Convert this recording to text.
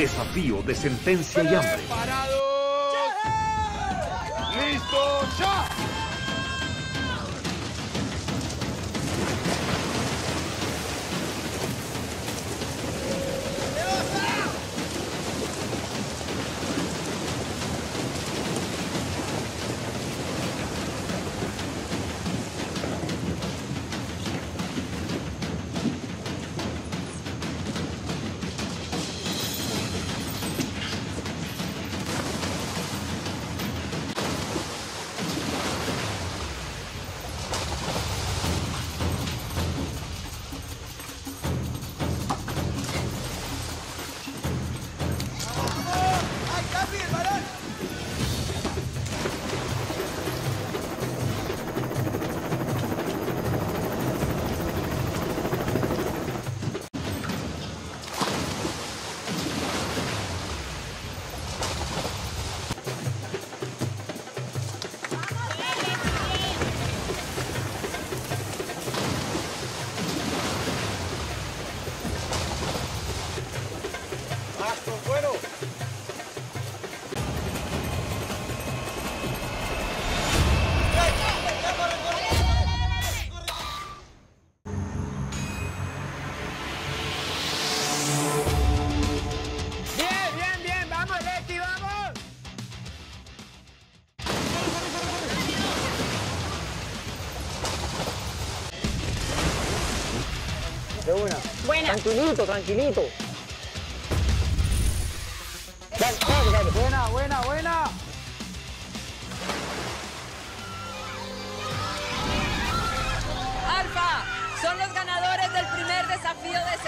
Desafío de sentencia y hambre. ¡Preparados! ¡Listo! ¡Ya! Bueno. Bien, bien, bien, vamos, Leti, vamos. De una. Buena. Tranquilito, tranquilito. feel it.